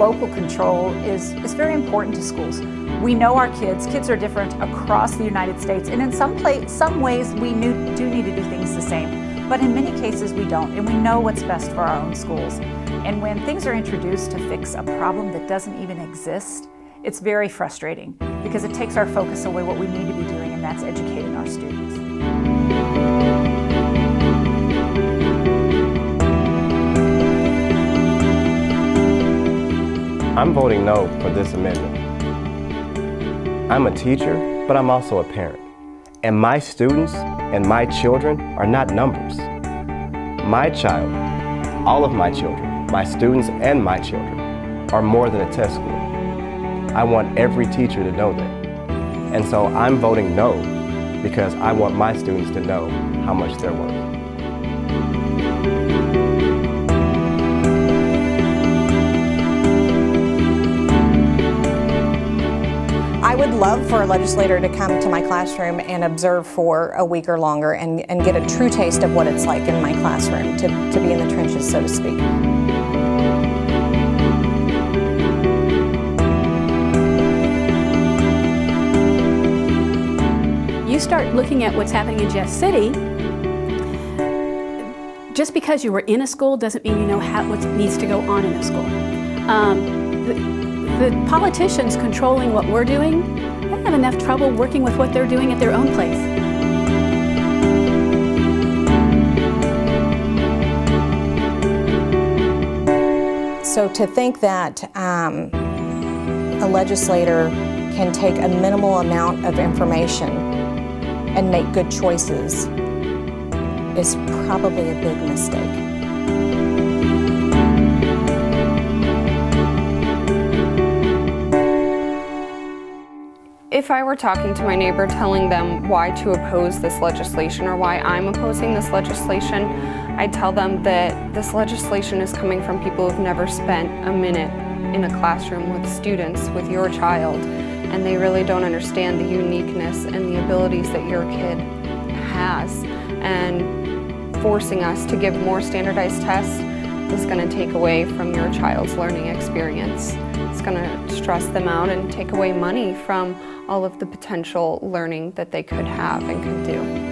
local control is, is very important to schools. We know our kids. Kids are different across the United States, and in some, place, some ways we do need to do things the same. But in many cases we don't, and we know what's best for our own schools. And when things are introduced to fix a problem that doesn't even exist, it's very frustrating because it takes our focus away what we need to be doing, and that's educating our students. I'm voting no for this amendment. I'm a teacher, but I'm also a parent. And my students and my children are not numbers. My child, all of my children, my students and my children, are more than a test score. I want every teacher to know that. And so I'm voting no because I want my students to know how much they're worth. I would love for a legislator to come to my classroom and observe for a week or longer and, and get a true taste of what it's like in my classroom, to, to be in the trenches, so to speak. You start looking at what's happening in Jeff City, just because you were in a school doesn't mean you know how, what needs to go on in a school. Um, the politicians controlling what we're doing, they have enough trouble working with what they're doing at their own place. So to think that um, a legislator can take a minimal amount of information and make good choices is probably a big mistake. If I were talking to my neighbor telling them why to oppose this legislation or why I'm opposing this legislation, I'd tell them that this legislation is coming from people who've never spent a minute in a classroom with students, with your child, and they really don't understand the uniqueness and the abilities that your kid has. And forcing us to give more standardized tests is going to take away from your child's learning experience. It's going to stress them out and take away money from all of the potential learning that they could have and could do.